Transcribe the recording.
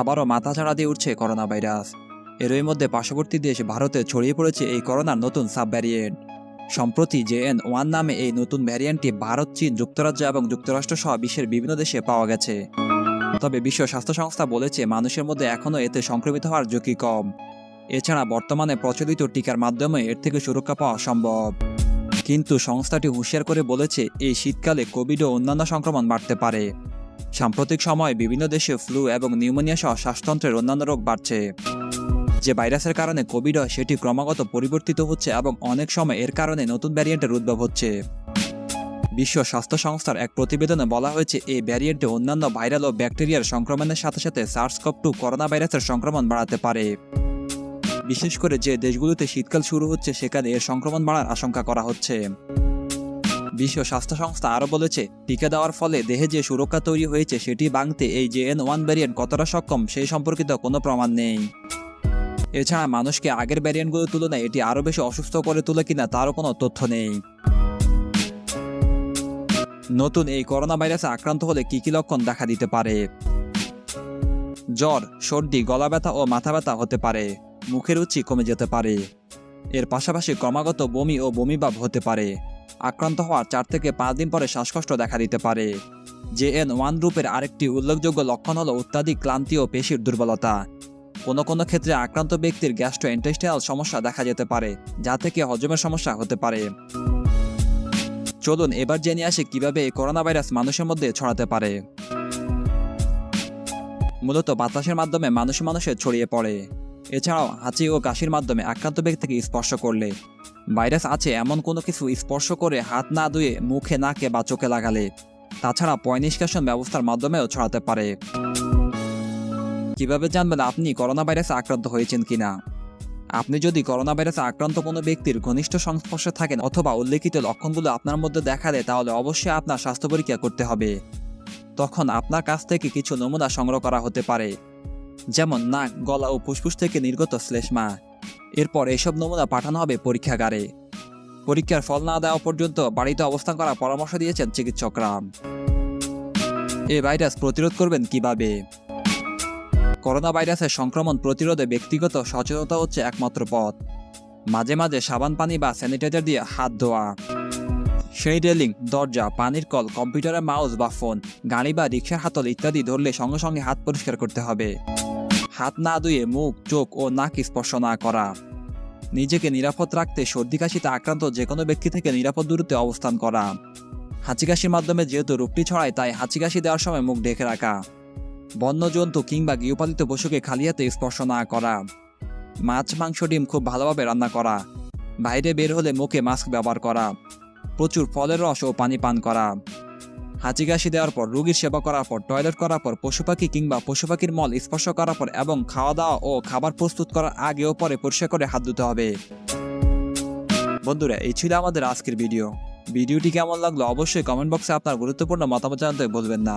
আবারও মাথাচাড়া দিয়ে উঠছে করোনা ভাইরাস। এরই মধ্যে পার্শ্ববর্তী দেশ ভারতে ছড়িয়ে পড়েছে এই করোনার নতুন সাব ভ্যারিয়েন্ট সম্প্রতি জেএন ওয়ান নামে এই নতুন ভ্যারিয়েন্টটি ভারত, চীন, যুক্তরাজ্য এবং যুক্তরাষ্ট্র সহ বিশ্বের বিভিন্ন দেশে পাওয়া গেছে। তবে বিশ্ব স্বাস্থ্য সংস্থা বলেছে, মানুষের মধ্যে এখনও এতে সংক্রমিত হওয়ার ঝুঁকি কম। এছাড়া বর্তমানে প্রচলিত টিকার মাধ্যমে এর থেকে সুরক্ষা পাওয়া সম্ভব। কিন্তু সংস্থাটি হুঁশিয়ার করে বলেছে, এই শীতকালে কোভিড ও অন্যান্য সংক্রমণ বাড়তে পারে। সাম্প্রতিক সময়ে বিভিন্ন দেশে ফ্লু এবং নিউমোনিয়া সহ শ্বাসতন্ত্রের অন্যান্য রোগ বাড়ছে। যে ভাইরাসের কারণে কোভিড হয়, সেটি ক্রমাগত পরিবর্তিত হচ্ছে এবং অনেক সময় এর কারণে নতুন ভ্যারিয়েন্টের উদ্ভব হচ্ছে। বিশ্ব স্বাস্থ্য সংস্থার এক প্রতিবেদনে বলা হয়েছে, এই ভ্যারিয়েন্টে অন্যান্য ভাইরাল ও ব্যাকটেরিয়ার সংক্রমণের সাথে সাথে সার্সকপ টু করোনা ভাইরাসের সংক্রমণ বাড়াতে পারে। বিশেষ করে যে দেশগুলোতে শীতকাল শুরু হচ্ছে, সেখানে এর সংক্রমণ বাড়ার আশঙ্কা করা হচ্ছে। বিশ্ব স্বাস্থ্য সংস্থা আরও বলেছে, টিকা দেওয়ার ফলে দেহে যে সুরক্ষা তৈরি হয়েছে সেটি ভাঙতে এই যে এন ওয়ান ভ্যারিয়েন্ট কতটা সক্ষম সেই সম্পর্কিত কোনো প্রমাণ নেই। এছাড়া মানুষকে আগের ভ্যারিয়েন্টগুলোর তুলনায় এটি আরও বেশি অসুস্থ করে তোলে কিনা তারও কোনো তথ্য নেই। নতুন এই করোনা ভাইরাসে আক্রান্ত হলে কী কী লক্ষণ দেখা দিতে পারে? জ্বর, সর্দি, গলা ব্যথা ও মাথা ব্যথা হতে পারে, মুখের রুচি কমে যেতে পারে। এর পাশাপাশি ক্রমাগত বমি ও বমি ভাব হতে পারে। আক্রান্ত হওয়ার চার থেকে পাঁচ দিন পরে শ্বাসকষ্ট দেখা দিতে পারে। জে এন ওয়ান গ্রুপের আরেকটি উল্লেখযোগ্য লক্ষণ হল অত্যাধিক ক্লান্তি ও পেশির দুর্বলতা। কোনো কোনো ক্ষেত্রে আক্রান্ত ব্যক্তির গ্যাস্ট্রো ইন্টেস্টাইনাল সমস্যা দেখা যেতে পারে, যা থেকে হজমের সমস্যা হতে পারে। চলুন এবার জেনে আসি কীভাবে এই করোনা ভাইরাস মানুষের মধ্যে ছড়াতে পারে। মূলত বাতাসের মাধ্যমে মানুষ মানুষে ছড়িয়ে পড়ে। এছাড়াও হাঁচি ও কাশির মাধ্যমে আক্রান্ত ব্যক্তিকে স্পর্শ করলে ভাইরাস আছে এমন কোনো কিছু স্পর্শ করে হাত না ধুয়ে মুখে, নাকে বা চোখে লাগালে। তাছাড়া পয় নিষ্কাশন ব্যবস্থার মাধ্যমেও ছড়াতে পারে। কীভাবে জানবেন আপনি করোনা ভাইরাসে আক্রান্ত হয়েছেন কিনা? আপনি যদি করোনা ভাইরাসে আক্রান্ত কোনো ব্যক্তির ঘনিষ্ঠ সংস্পর্শে থাকেন অথবা উল্লেখিত লক্ষণগুলো আপনার মধ্যে দেখা দেয় তাহলে অবশ্যই আপনার স্বাস্থ্য পরীক্ষা করতে হবে। তখন আপনার কাছ থেকে কিছু নমুনা সংগ্রহ করা হতে পারে। যেমন নাক, গলা ও ফুসফুস থেকে নির্গত শ্লেষ্মা। এরপর এসব নমুনা পাঠানো হবে পরীক্ষাগারে। পরীক্ষার ফল না দেওয়া পর্যন্ত বাড়িতে অবস্থান করার পরামর্শ দিয়েছেন চিকিৎসকরা। এ ভাইরাস প্রতিরোধ করবেন কীভাবে? করোনা ভাইরাসের সংক্রমণ প্রতিরোধে ব্যক্তিগত সচেতনতা হচ্ছে একমাত্র পথ। মাঝে মাঝে সাবান, পানি বা স্যানিটাইজার দিয়ে হাত ধোয়া। সেই রেলিং দরজা, পানির কল, কম্পিউটারের মাউস বা ফোন, গাড়ি বা রিক্সার হাতল ইত্যাদি ধরলে সঙ্গে সঙ্গে হাত পরিষ্কার করতে হবে। হাত না ধুয়ে মুখ, চোখ ও নাক স্পর্শ না করা। নিজেকে নিরাপদ রাখতে সর্দি কাশিতে আক্রান্ত যে কোনো ব্যক্তি থেকে নিরাপদ দূরত্বে অবস্থান করা। হাঁচি কাশির মাধ্যমে যেহেতু রোগটি ছড়ায়, তাই হাঁচি কাশি দেওয়ার সময় মুখ ঢেকে রাখা। বন্য জন্তু কিংবা গৃহপালিত পশুকে খালি হাতে স্পর্শ না করা। মাছ, মাংস, ডিম খুব ভালোভাবে রান্না করা। বাইরে বের হলে মুখে মাস্ক ব্যবহার করা। প্রচুর ফলের রস ও পানি পান করা। হাঁচি কাশি দেওয়ার পর, রোগীর সেবা করার পর, টয়লেট করার পর, পশু পাখি কিংবা পশু পাখির মল স্পর্শ করার পর এবং খাওয়া দাওয়া ও খাবার প্রস্তুত করার আগে ও পরে পরিষ্কার করে হাত ধুতে হবে। বন্ধুরা, এই ছিল আমাদের আজকের ভিডিও। ভিডিওটি কেমন লাগল অবশ্যই কমেন্ট বক্সে আপনার গুরুত্বপূর্ণ মতামত জানাতে বলবেন না।